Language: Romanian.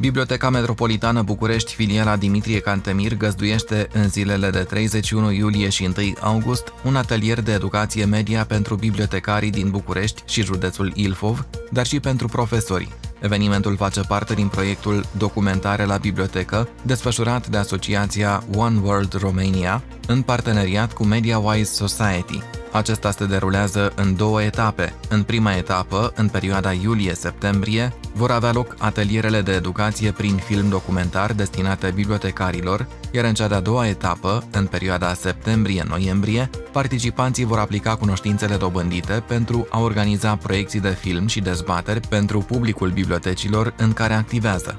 Biblioteca Metropolitană București, filiala Dimitrie Cantemir, găzduiește în zilele de 31 iulie și 1 august un atelier de educație media pentru bibliotecarii din București și județul Ilfov, dar și pentru profesori. Evenimentul face parte din proiectul Documentare la Bibliotecă, desfășurat de asociația One World Romania, în parteneriat cu MediaWise Society. Acesta se derulează în două etape. În prima etapă, în perioada iulie-septembrie, vor avea loc atelierele de educație prin film documentar destinate bibliotecarilor, iar în cea de-a doua etapă, în perioada septembrie-noiembrie, participanții vor aplica cunoștințele dobândite pentru a organiza proiecții de film și dezbateri pentru publicul bibliotecilor în care activează.